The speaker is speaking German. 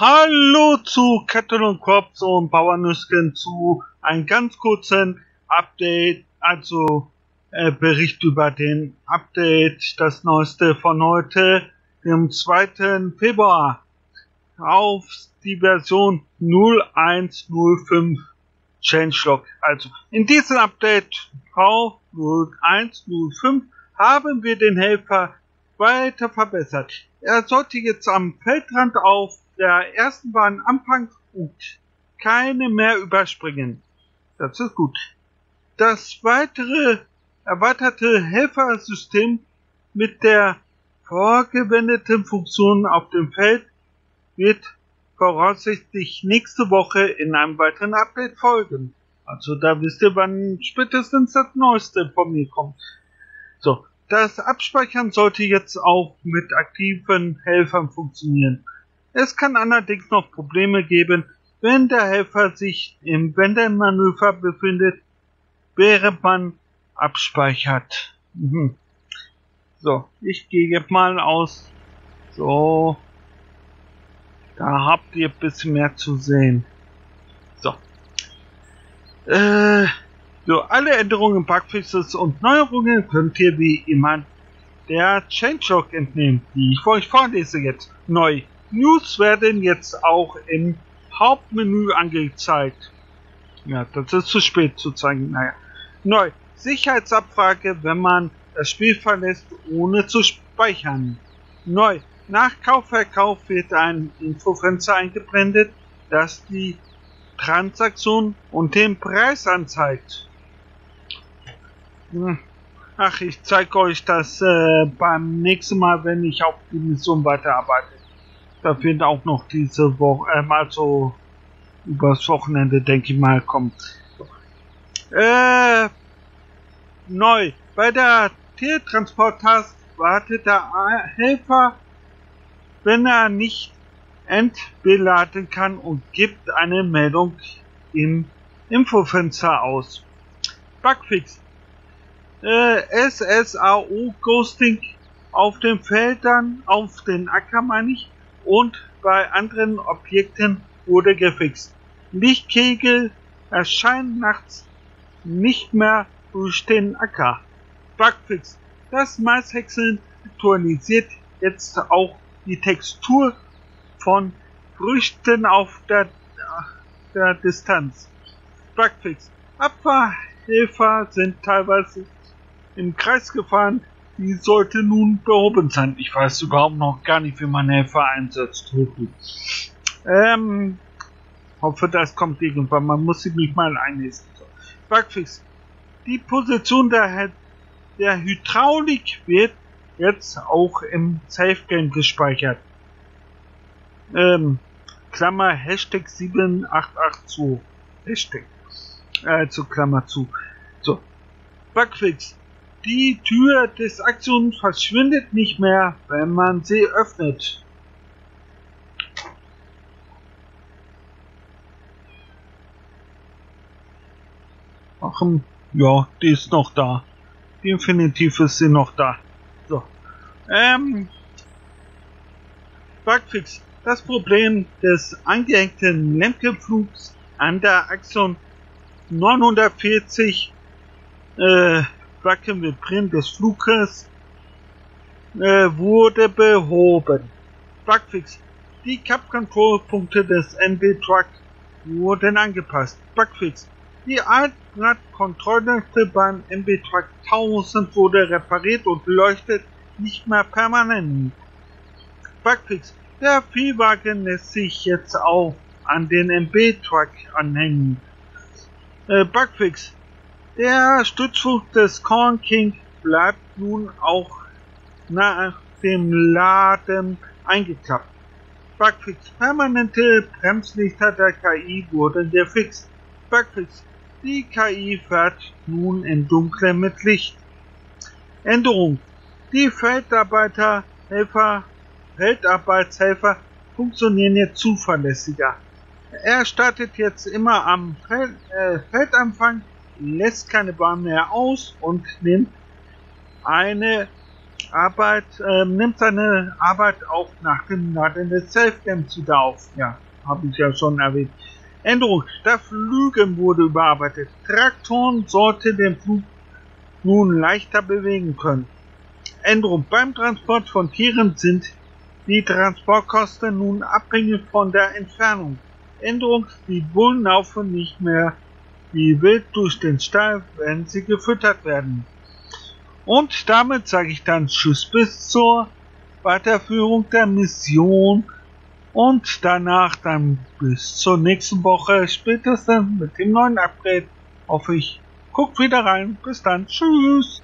Hallo zu Kettle und Korps und Bauernüsken zu einem ganz kurzen Update, also äh, Bericht über den Update, das neueste von heute, dem 2. Februar, auf die Version 0105 Changelog. Also in diesem Update V0105 haben wir den Helfer weiter verbessert. Er sollte jetzt am Feldrand auf der ersten Bahn anfangen und keine mehr überspringen. Das ist gut. Das weitere erweiterte Helfersystem mit der vorgewendeten Funktion auf dem Feld wird voraussichtlich nächste Woche in einem weiteren Update folgen. Also da wisst ihr, wann spätestens das Neueste von mir kommt. So, das Abspeichern sollte jetzt auch mit aktiven Helfern funktionieren. Es kann allerdings noch Probleme geben, wenn der Helfer sich im Wendemanöver befindet, während man abspeichert. Mhm. So, ich gehe mal aus. So. Da habt ihr ein bisschen mehr zu sehen. So. Äh, so, alle Änderungen, Bugfixes und Neuerungen könnt ihr wie immer der Changelog entnehmen, die ich für euch vorlese jetzt. Neu. News werden jetzt auch im Hauptmenü angezeigt. Ja, das ist zu spät zu zeigen. Naja. Neu. Sicherheitsabfrage, wenn man das Spiel verlässt, ohne zu speichern. Neu. Nach Kaufverkauf wird ein Infofenster eingeblendet, das die Transaktion und den Preis anzeigt. Hm. Ach, ich zeige euch das äh, beim nächsten Mal, wenn ich auf die Mission weiterarbeite. Da wird auch noch diese Woche, äh, mal so übers Wochenende, denke ich mal, kommt. Äh, neu. Bei der Tiertransporttast wartet der Helfer, wenn er nicht entbeladen kann und gibt eine Meldung im Infofenster aus. Bugfix. Äh, SSAO Ghosting auf den Feldern, auf den Acker meine ich, und bei anderen Objekten wurde gefixt. Lichtkegel erscheinen nachts nicht mehr durch den Acker. Bugfix. Das Maishäckseln aktualisiert jetzt auch die Textur von Früchten auf der, der Distanz. Bugfix. Abfahrhelfer sind teilweise im Kreis gefahren, die sollte nun behoben sein. Ich weiß überhaupt noch gar nicht, wie man Helfer einsetzt. Ähm, hoffe, das kommt irgendwann. Man muss sich mich mal einlesen. Bugfix. Die Position der, der Hydraulik wird jetzt auch im Safe Game gespeichert. Ähm, Klammer Hashtag 7882. Hashtag. Also Klammer zu. So. Bugfix. Die Tür des Aktions verschwindet nicht mehr, wenn man sie öffnet. Ach, ja, die ist noch da. Definitiv ist sie noch da. So. Ähm. Bugfix. Das Problem des angehängten Lemke-Flugs an der Aktion 940 äh, Wacken mit Print des Fluges äh, wurde behoben. Bugfix. Die Cap-Control-Punkte des NB Truck wurden angepasst. Bugfix. Die Altradkontrolle beim MB Truck 1000 wurde repariert und leuchtet nicht mehr permanent. Bugfix. Der Viehwagen lässt sich jetzt auch an den MB Truck anhängen. Äh, Bugfix. Der Stützpunkt des Corn King bleibt nun auch nach dem Laden eingeklappt. Bugfix. Permanente Bremslichter der KI wurden gefixt. Bugfix. Die KI fährt nun in Dunkle mit Licht. Änderung. Die Feldarbeiter, Helfer, Feldarbeitshelfer funktionieren jetzt zuverlässiger. Er startet jetzt immer am Feld, äh, Feldanfang lässt keine Bahn mehr aus und nimmt eine Arbeit, äh, nimmt seine Arbeit auch nach dem Selfcams wieder auf. Ja, habe ich ja schon erwähnt. Änderung, Staffelügen wurde überarbeitet. Traktoren sollte den Flug nun leichter bewegen können. Änderung, beim Transport von Tieren sind die Transportkosten nun abhängig von der Entfernung. Änderung, die Bullen laufen nicht mehr wie wild durch den Stall, wenn sie gefüttert werden. Und damit sage ich dann Tschüss bis zur Weiterführung der Mission und danach dann bis zur nächsten Woche spätestens mit dem neuen Upgrade hoffe ich. Guckt wieder rein. Bis dann. Tschüss.